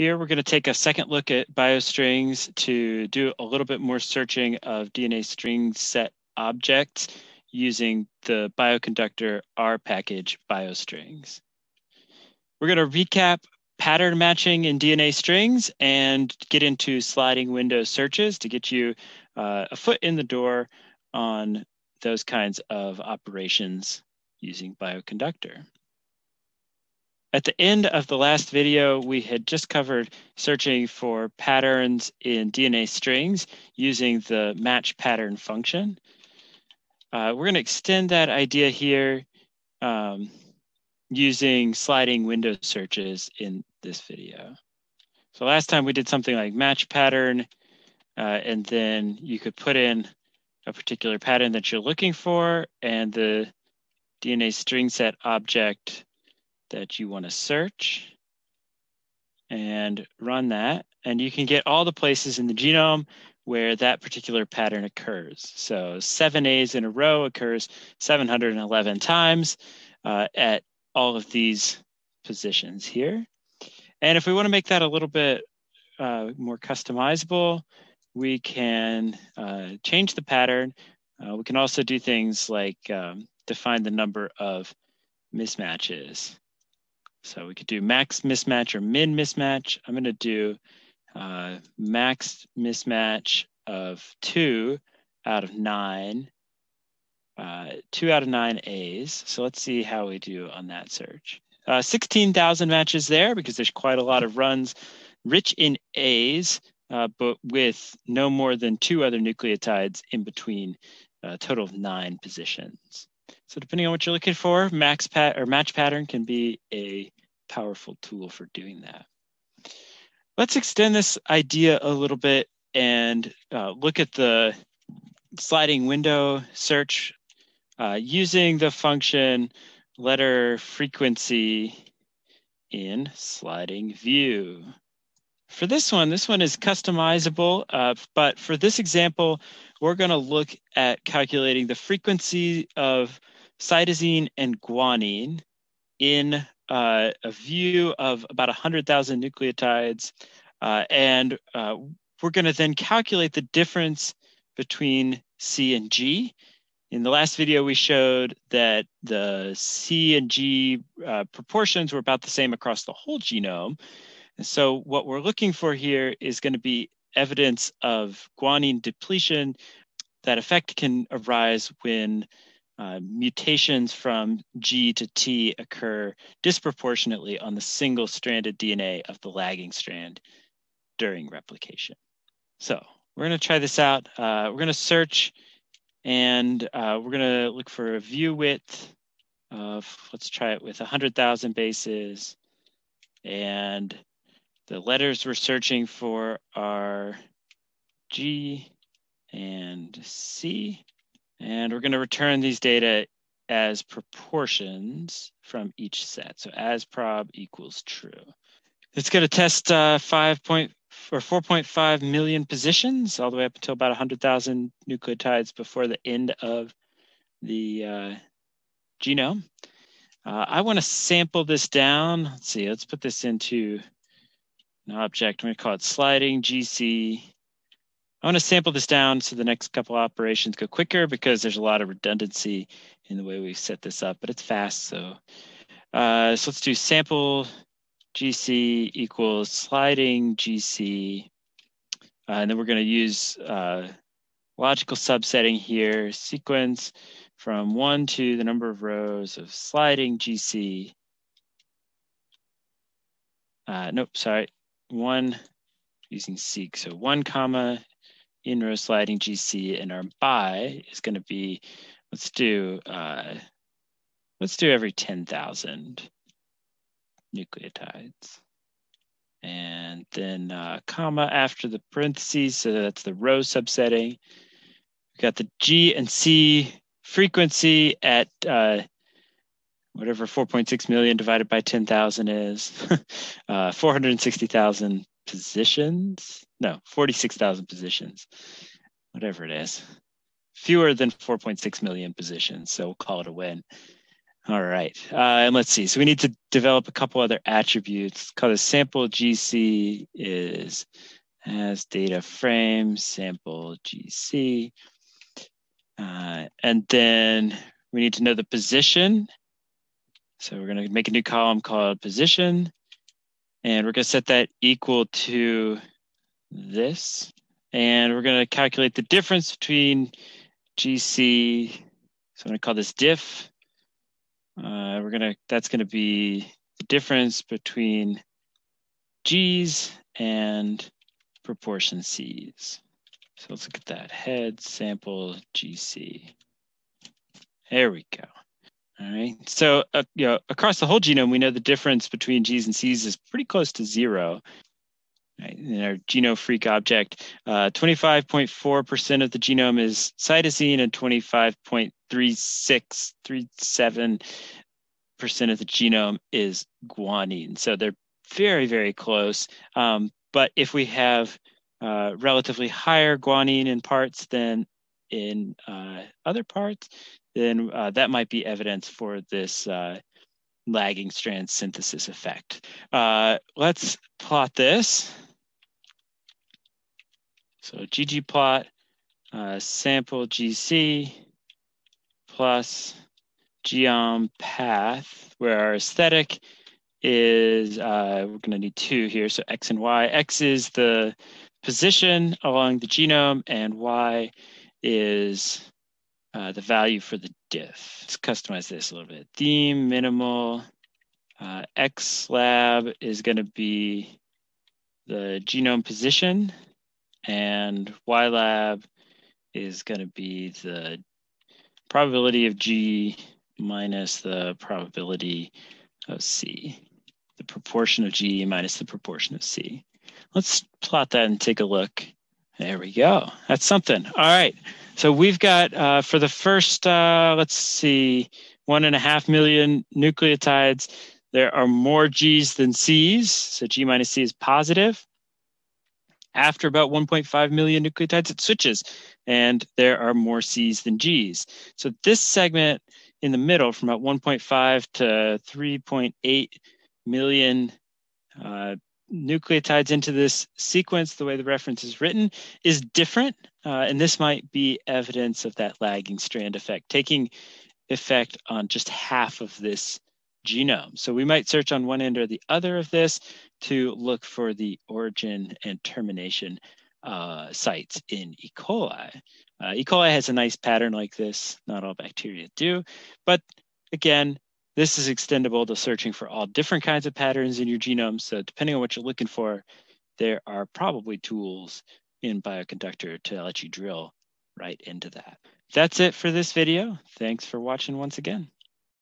Here, we're going to take a second look at biostrings to do a little bit more searching of DNA string set objects using the bioconductor R package biostrings. We're going to recap pattern matching in DNA strings and get into sliding window searches to get you uh, a foot in the door on those kinds of operations using bioconductor. At the end of the last video, we had just covered searching for patterns in DNA strings using the match pattern function. Uh, we're going to extend that idea here um, using sliding window searches in this video. So last time we did something like match pattern, uh, and then you could put in a particular pattern that you're looking for, and the DNA string set object that you want to search and run that. And you can get all the places in the genome where that particular pattern occurs. So seven A's in a row occurs 711 times uh, at all of these positions here. And if we want to make that a little bit uh, more customizable, we can uh, change the pattern. Uh, we can also do things like um, define the number of mismatches. So we could do max mismatch or min mismatch. I'm going to do uh, max mismatch of two out of nine, uh, two out of nine A's. So let's see how we do on that search. Uh, 16,000 matches there because there's quite a lot of runs rich in A's, uh, but with no more than two other nucleotides in between a total of nine positions. So depending on what you're looking for, max pat or match pattern can be a powerful tool for doing that. Let's extend this idea a little bit and uh, look at the sliding window search uh, using the function letter frequency in sliding view. For this one, this one is customizable, uh, but for this example, we're going to look at calculating the frequency of cytosine and guanine in uh, a view of about 100,000 nucleotides. Uh, and uh, we're going to then calculate the difference between C and G. In the last video, we showed that the C and G uh, proportions were about the same across the whole genome. And so what we're looking for here is going to be evidence of guanine depletion. That effect can arise when uh, mutations from G to T occur disproportionately on the single stranded DNA of the lagging strand during replication. So we're going to try this out. Uh, we're going to search and uh, we're going to look for a view width of, let's try it with 100,000 bases. And the letters we're searching for are G and C. And we're going to return these data as proportions from each set. So as prob equals true. It's going to test uh, 5 point or 4.5 million positions all the way up until about 100,000 nucleotides before the end of the uh, genome. Uh, I want to sample this down. Let's see, let's put this into an object. I'm going to call it sliding GC I want to sample this down so the next couple operations go quicker because there's a lot of redundancy in the way we set this up, but it's fast. So, uh, so let's do sample GC equals sliding GC. Uh, and then we're going to use uh, logical subsetting here, sequence from one to the number of rows of sliding GC. Uh, nope, sorry, one using seek. So one comma in row sliding GC and our by is going to be, let's do, uh, let's do every 10,000 nucleotides. And then uh, comma after the parentheses, so that's the row subsetting. We've got the G and C frequency at uh, whatever 4.6 million divided by 10,000 is, uh, 460,000 positions. No, 46,000 positions, whatever it is. Fewer than 4.6 million positions. So we'll call it a win. All right, uh, and let's see. So we need to develop a couple other attributes. Called a sample GC is as data frame sample GC. Uh, and then we need to know the position. So we're going to make a new column called position. And we're going to set that equal to this. And we're going to calculate the difference between GC. So I'm going to call this diff. Uh, we're going to, that's going to be the difference between G's and proportion C's. So let's look at that. Head sample GC. There we go. All right. So, uh, you know, across the whole genome, we know the difference between G's and C's is pretty close to zero. In our GenoFreq object, 25.4% uh, of the genome is cytosine and 25.3637% of the genome is guanine. So they're very, very close. Um, but if we have uh, relatively higher guanine in parts than in uh, other parts, then uh, that might be evidence for this uh, lagging strand synthesis effect. Let's plot this. So ggplot uh, sample GC plus geom path, where our aesthetic is, uh, we're going to need two here, so x and y. x is the position along the genome, and y is uh, the value for the diff. Let's customize this a little bit. Theme minimal uh, X lab is going to be the genome position, and Y lab is going to be the probability of G minus the probability of C, the proportion of G minus the proportion of C. Let's plot that and take a look. There we go. That's something. All right. So we've got uh, for the first, uh, let's see, one and a half million nucleotides, there are more G's than C's. So G minus C is positive. After about 1.5 million nucleotides, it switches and there are more C's than G's. So this segment in the middle from about 1.5 to 3.8 million uh, nucleotides into this sequence, the way the reference is written, is different. Uh, and this might be evidence of that lagging strand effect, taking effect on just half of this genome. So we might search on one end or the other of this to look for the origin and termination uh, sites in E. coli. Uh, e. coli has a nice pattern like this. Not all bacteria do, but again, this is extendable to searching for all different kinds of patterns in your genome. So depending on what you're looking for, there are probably tools in Bioconductor to let you drill right into that. That's it for this video. Thanks for watching once again.